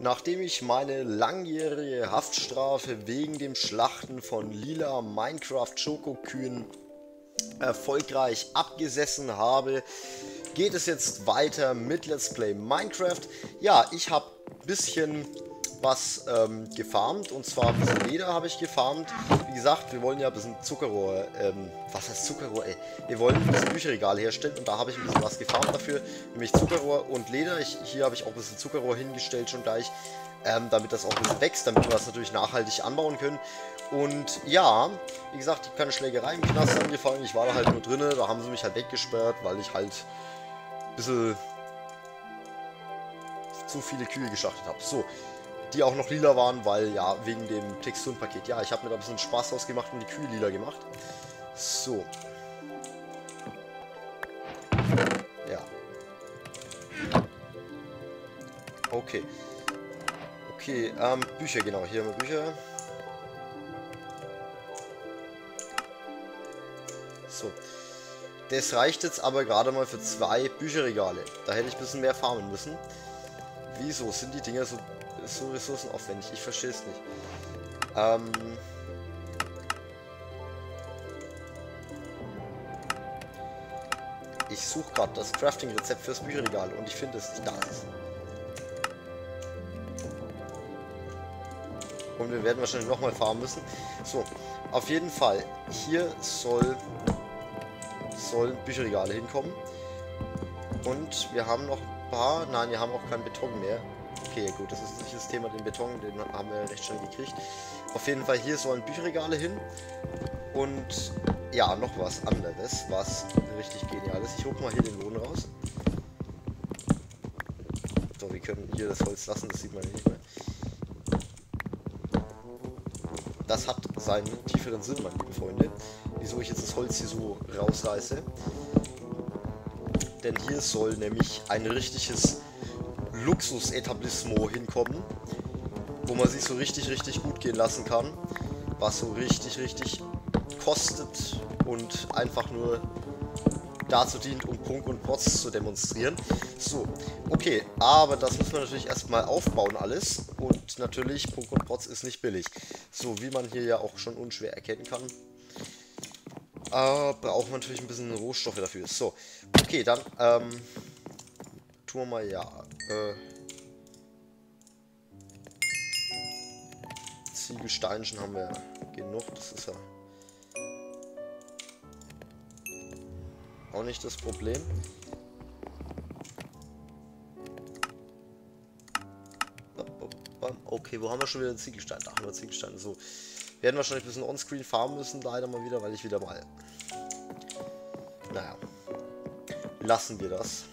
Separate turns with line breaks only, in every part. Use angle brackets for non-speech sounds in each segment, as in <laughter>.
Nachdem ich meine langjährige Haftstrafe wegen dem Schlachten von lila Minecraft Schokokühen erfolgreich abgesessen habe, geht es jetzt weiter mit Let's Play Minecraft. Ja, ich habe ein bisschen was ähm, gefarmt und zwar ein bisschen Leder habe ich gefarmt. Wie gesagt, wir wollen ja ein bisschen Zuckerrohr, ähm, was heißt Zuckerrohr, ey? Wir wollen ein bisschen Bücherregal herstellen und da habe ich ein bisschen was gefarmt dafür, nämlich Zuckerrohr und Leder. Ich, hier habe ich auch ein bisschen Zuckerrohr hingestellt schon gleich, ähm, damit das auch ein bisschen wächst, damit wir das natürlich nachhaltig anbauen können. Und ja, wie gesagt, keine Schlägerei im Knast angefangen, ich war da halt nur drinnen, da haben sie mich halt weggesperrt, weil ich halt ein bisschen zu viele Kühe geschachtet habe. So, die auch noch lila waren, weil ja, wegen dem Texturenpaket. Ja, ich habe mir da ein bisschen Spaß ausgemacht und die Kühe lila gemacht. So. Ja. Okay. Okay, ähm, Bücher, genau. Hier haben wir Bücher. So. Das reicht jetzt aber gerade mal für zwei Bücherregale. Da hätte ich ein bisschen mehr farmen müssen. Wieso sind die Dinger so so ressourcenaufwendig. Ich verstehe es nicht. Ähm... Ich suche gerade das Crafting-Rezept fürs Bücherregal und ich finde es nicht da. Und wir werden wahrscheinlich nochmal fahren müssen. So, auf jeden Fall. Hier soll sollen Bücherregale hinkommen. Und wir haben noch ein paar... Nein, wir haben auch keinen Beton mehr. Okay, gut, das ist nicht das Thema, den Beton, den haben wir recht schnell gekriegt. Auf jeden Fall, hier sollen Bücherregale hin. Und ja, noch was anderes, was richtig genial ist. Ich hole mal hier den Lohn raus. So, wir können hier das Holz lassen, das sieht man nicht mehr. Das hat seinen tieferen Sinn, meine lieben Freunde. Wieso ich jetzt das Holz hier so rausreiße. Denn hier soll nämlich ein richtiges Luxus-Etablissement hinkommen, wo man sich so richtig, richtig gut gehen lassen kann, was so richtig, richtig kostet und einfach nur dazu dient, um Punk und Pots zu demonstrieren. So, okay, aber das müssen wir natürlich erstmal aufbauen alles und natürlich, Punk und Pots ist nicht billig. So, wie man hier ja auch schon unschwer erkennen kann, äh, brauchen wir natürlich ein bisschen Rohstoffe dafür. So, okay, dann, ähm, tun wir mal, ja, äh, Ziegelsteinchen haben wir genug, das ist ja auch nicht das Problem. Okay, wo haben wir schon wieder den Ziegelstein? Da haben wir Ziegelsteine. So, werden wahrscheinlich ein bisschen onscreen farmen müssen, leider mal wieder, weil ich wieder mal... Naja, lassen wir das.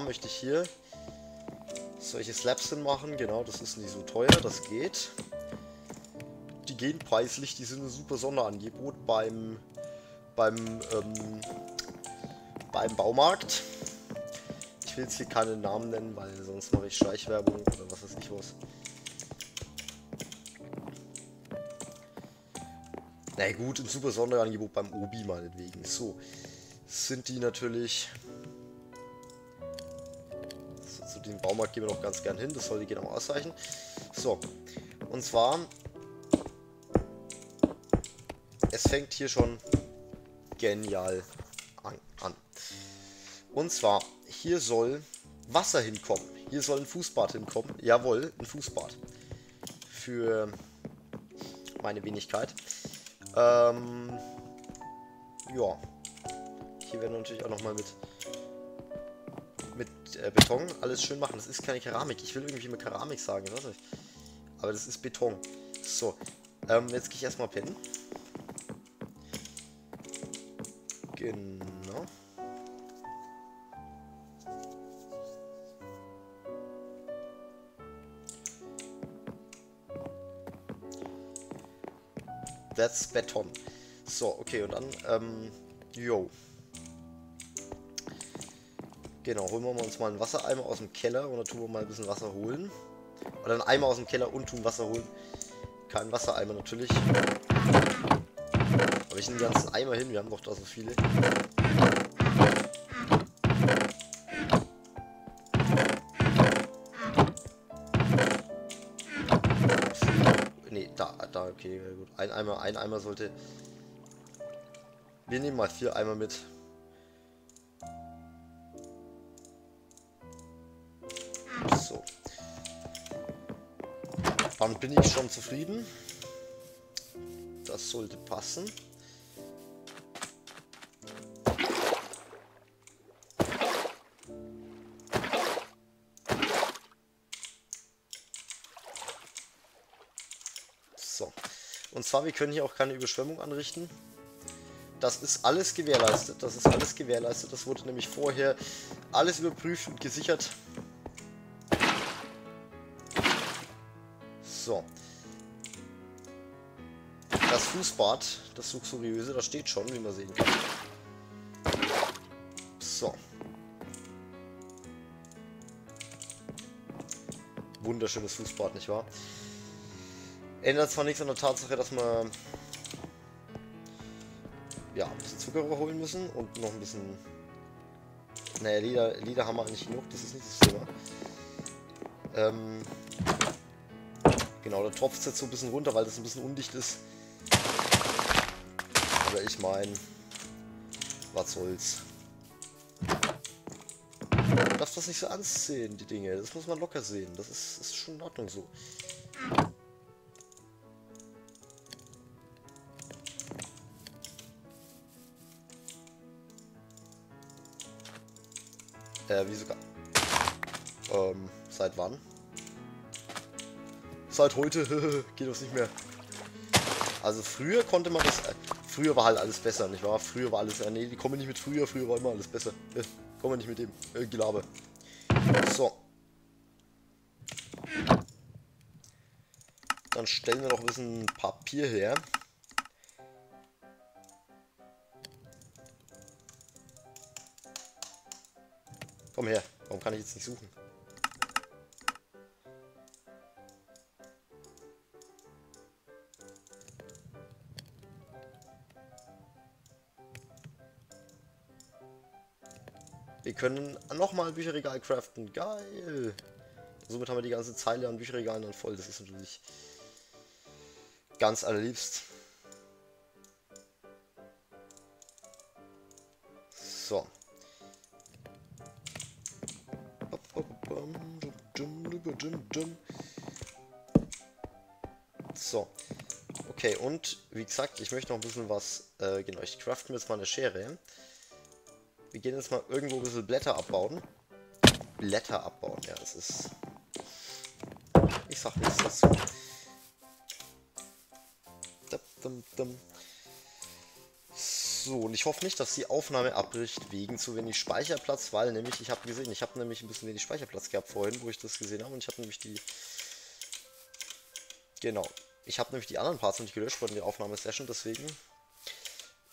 Zwar möchte ich hier solche Slabs machen. Genau, das ist nicht so teuer, das geht. Die gehen preislich, die sind ein super Sonderangebot beim, beim, ähm, beim Baumarkt. Ich will jetzt hier keine Namen nennen, weil sonst mache ich Schleichwerbung oder was weiß ich was. Na gut, ein super Sonderangebot beim Obi meinetwegen. So, sind die natürlich den Baumarkt gehen wir noch ganz gern hin. Das sollte genau ausreichen. So. Und zwar... Es fängt hier schon genial an. an. Und zwar, hier soll Wasser hinkommen. Hier soll ein Fußbad hinkommen. Jawohl, ein Fußbad. Für meine Wenigkeit. Ähm, ja. Hier werden natürlich auch nochmal mit äh, Beton alles schön machen. Das ist keine Keramik. Ich will irgendwie mit Keramik sagen, was ich. Aber das ist Beton. So, ähm, jetzt gehe ich erstmal pennen. Genau. That's Beton. So, okay, und dann, ähm, yo. Genau, holen wir uns mal einen Wassereimer aus dem Keller und dann tun wir mal ein bisschen Wasser holen. Oder einen Eimer aus dem Keller und tun Wasser holen. Kein Wassereimer natürlich. Aber ich nehme den ganzen Eimer hin, wir haben doch da so viele. Ne, da, da, okay, gut. Ein Eimer, ein Eimer sollte... Wir nehmen mal vier Eimer mit. Dann bin ich schon zufrieden. Das sollte passen. So. Und zwar, wir können hier auch keine Überschwemmung anrichten. Das ist alles gewährleistet. Das ist alles gewährleistet. Das wurde nämlich vorher alles überprüft und gesichert. So. Das Fußbad, das luxuriöse, das steht schon, wie man sehen kann. So. Wunderschönes Fußbad, nicht wahr? Ändert zwar nichts an der Tatsache, dass wir ja, ein bisschen Zucker holen müssen und noch ein bisschen... Naja, Leder, Leder haben wir eigentlich genug, das ist nicht das Thema. Ähm, genau, der tropft jetzt so ein bisschen runter, weil das ein bisschen undicht ist. Aber ich meine, was soll's. Man darf das nicht so ansehen, die Dinge. Das muss man locker sehen. Das ist, ist schon in Ordnung so. Äh, wie sogar. Ähm, seit wann? Seit heute <laughs> geht das nicht mehr. Also früher konnte man das... Äh, früher war halt alles besser, nicht wahr? Früher war alles... Äh, nee, die kommen nicht mit früher. Früher war immer alles besser. Äh, kommen wir nicht mit dem äh, Gelaber. So. Dann stellen wir noch ein bisschen Papier her. Komm her. Warum kann ich jetzt nicht suchen? Wir können nochmal ein Bücherregal craften. Geil. Somit haben wir die ganze Zeile an Bücherregalen dann voll. Das ist natürlich ganz allerliebst. So. So. Okay, und wie gesagt, ich möchte noch ein bisschen was, äh, genau, ich crafte mir jetzt mal eine Schere. Wir gehen jetzt mal irgendwo ein bisschen Blätter abbauen. Blätter abbauen, ja, das ist... Ich sag nichts dazu. So, und ich hoffe nicht, dass die Aufnahme abbricht wegen zu wenig Speicherplatz, weil nämlich, ich habe gesehen, ich habe nämlich ein bisschen wenig Speicherplatz gehabt vorhin, wo ich das gesehen habe und ich habe nämlich die... Genau. Ich habe nämlich die anderen Parts nicht gelöscht von der Aufnahmesession, deswegen...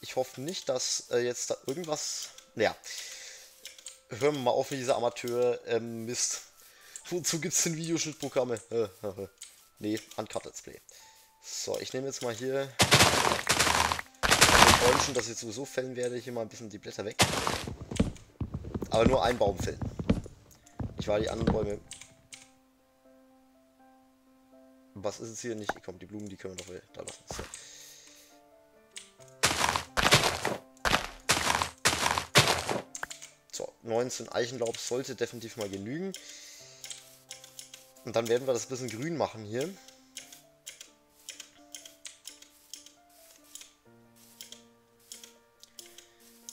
Ich hoffe nicht, dass äh, jetzt da irgendwas ja. Hören wir mal auf mit dieser Amateur-Mist. Ähm, Wozu gibt es denn Videoschnittprogramme? nee, Uncut Let's Play. So, ich nehme jetzt mal hier Bäumchen, das ich jetzt sowieso fällen werde, hier mal ein bisschen die Blätter weg. Aber nur einen Baum fällen. Ich war die anderen Bäume. Was ist es hier nicht? Komm, die Blumen, die können wir doch da lassen. So. 19 Eichenlaub sollte definitiv mal genügen. Und dann werden wir das ein bisschen grün machen hier.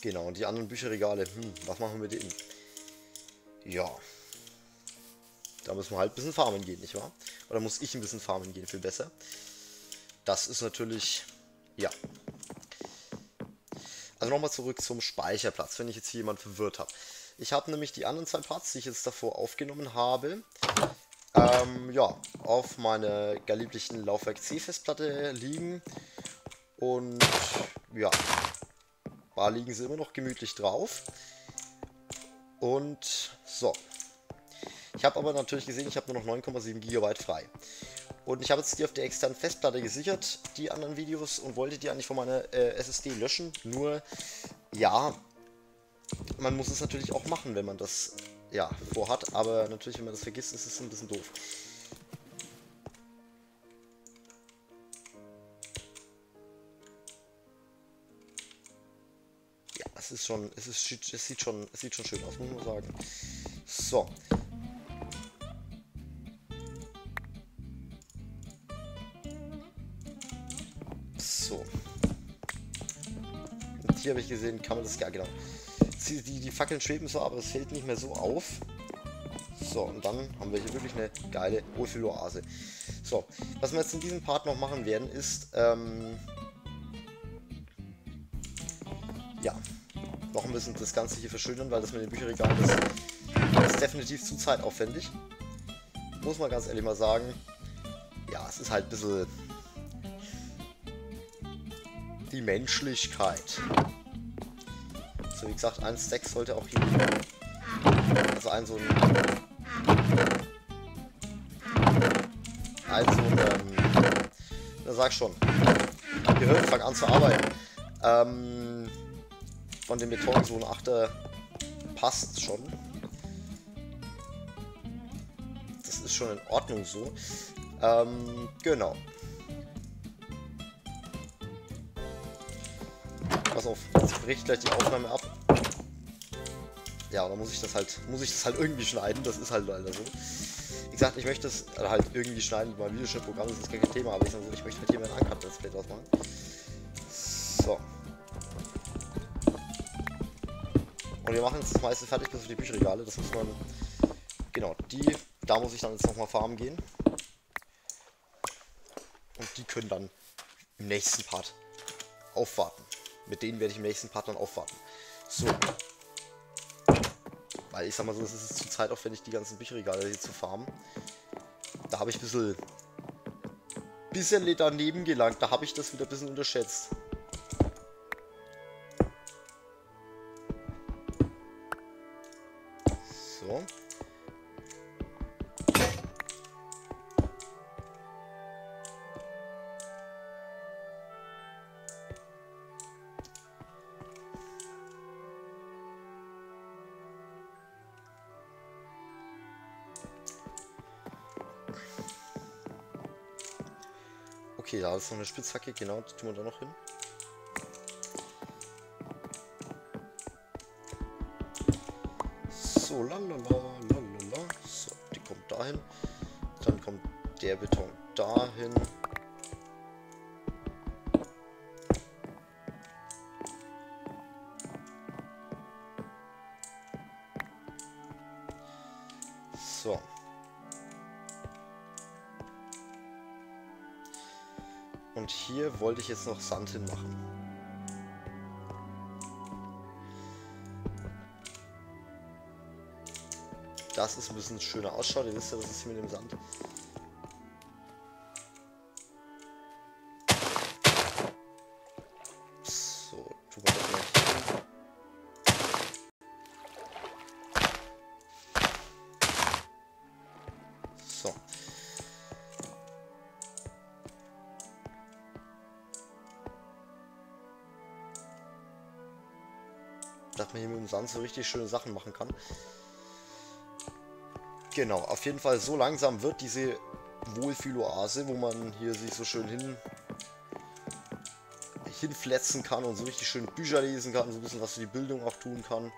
Genau, und die anderen Bücherregale, hm, was machen wir mit denen? Ja. Da müssen wir halt ein bisschen farmen gehen, nicht wahr? Oder muss ich ein bisschen farmen gehen, viel besser. Das ist natürlich, ja. Also nochmal zurück zum Speicherplatz, wenn ich jetzt hier jemand verwirrt habe. Ich habe nämlich die anderen zwei Parts, die ich jetzt davor aufgenommen habe, ähm, ja, auf meiner gelieblichen Laufwerk C-Festplatte liegen. Und ja, da liegen sie immer noch gemütlich drauf. Und so. Ich habe aber natürlich gesehen, ich habe nur noch 9,7 GB frei. Und ich habe jetzt die auf der externen Festplatte gesichert, die anderen Videos, und wollte die eigentlich von meiner äh, SSD löschen. Nur, ja, man muss es natürlich auch machen, wenn man das ja, vorhat. Aber natürlich, wenn man das vergisst, ist es ein bisschen doof. Ja, es ist schon, es ist, es sieht schon, es sieht schon schön aus, muss man sagen. So, hier habe ich gesehen, kann man das, ja genau. Die, die, Fackeln schweben so, aber es fällt nicht mehr so auf. So, und dann haben wir hier wirklich eine geile Wohlfühloase. So, was wir jetzt in diesem Part noch machen werden, ist, ähm, ja, noch ein bisschen das Ganze hier verschönern, weil das mit den Bücherregalen ist, ist definitiv zu zeitaufwendig. Muss man ganz ehrlich mal sagen. Ja, es ist halt ein bisschen die Menschlichkeit. So, wie gesagt, ein Stack sollte auch hier Also ein so ein... Ein so ein... Ähm, na sag schon. Gehirn fang an zu arbeiten. Ähm, von dem Beton so ein Achter passt schon. Das ist schon in Ordnung so. Ähm, genau. pass auf, jetzt bricht gleich die Aufnahme ab. Ja, dann muss ich das halt, muss ich das halt irgendwie schneiden, das ist halt leider so. Wie gesagt, ich möchte es halt irgendwie schneiden mit meinem Videoschnittprogramm, das ist gar kein Thema, aber ich, sage, ich möchte halt hier mein Uncut Let's Play draus machen. So. Und wir machen jetzt das meiste fertig bis auf die Bücherregale, das muss man, genau, die, da muss ich dann jetzt nochmal farmen gehen. Und die können dann im nächsten Part aufwarten. Mit denen werde ich im nächsten Part dann aufwarten. So. Weil ich sag mal so, es ist zu zeitaufwendig, die ganzen Bücherregale hier zu farmen. Da habe ich ein bisschen, bisschen daneben gelangt. Da habe ich das wieder ein bisschen unterschätzt. Okay, da ist noch eine Spitzhacke, genau, die tun wir da noch hin. So, lalala, lalala. So, die kommt dahin. Dann kommt der Beton dahin. So. Und hier wollte ich jetzt noch Sand hinmachen. Das ist ein bisschen schöner ausschaut. Ihr wisst ja, das ist hier mit dem Sand. Dass man hier mit dem Sand so richtig schöne Sachen machen kann. Genau, auf jeden Fall so langsam wird diese Wohlfühloase, wo man hier sich so schön hin hinfletzen kann und so richtig schöne Bücher lesen kann, so ein bisschen was für die Bildung auch tun kann.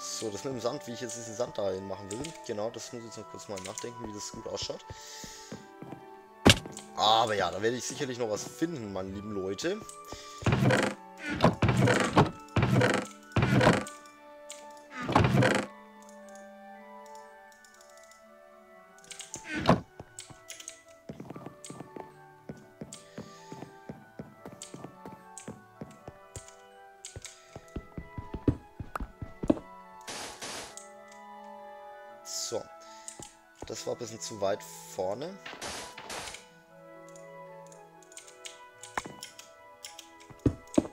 So, das mit dem Sand, wie ich jetzt diesen Sand dahin machen will. Genau, das muss ich jetzt noch kurz mal nachdenken, wie das gut ausschaut. Aber ja, da werde ich sicherlich noch was finden, meine lieben Leute. So. Das war ein bisschen zu weit vorne.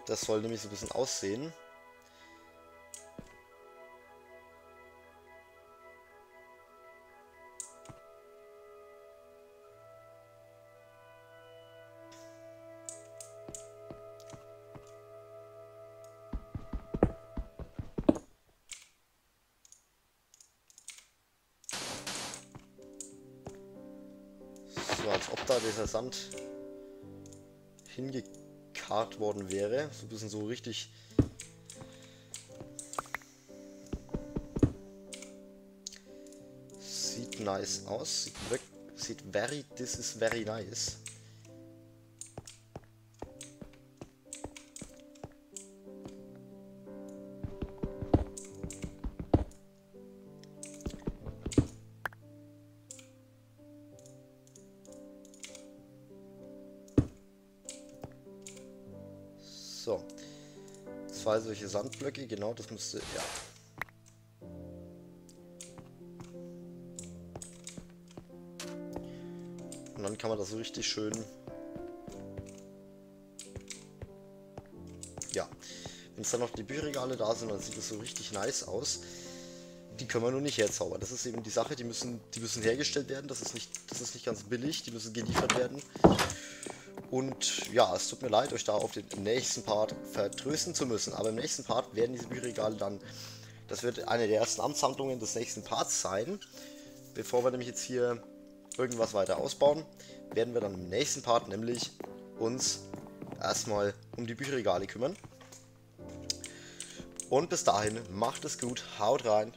Das soll nämlich so ein bisschen aussehen. So, als ob da dieser Sand hingegangen hingekarrt worden wäre. So ein bisschen so richtig... Sieht nice aus. Sieht, sieht very... This is very nice. Zwei solche Sandblöcke, genau, das müsste, ja. Und dann kann man das so richtig schön... Ja. Wenn es dann noch die Bücherregale da sind, dann sieht das so richtig nice aus. Die können wir nur nicht herzaubern. Das ist eben die Sache, die müssen, die müssen hergestellt werden. Das ist nicht, das ist nicht ganz billig. Die müssen geliefert werden. Und ja, es tut mir leid, euch da auf den nächsten Part vertrösten zu müssen. Aber im nächsten Part werden diese Bücherregale dann, das wird eine der ersten Amtshandlungen des nächsten Parts sein. Bevor wir nämlich jetzt hier irgendwas weiter ausbauen, werden wir dann im nächsten Part nämlich uns erstmal um die Bücherregale kümmern. Und bis dahin, macht es gut, haut rein,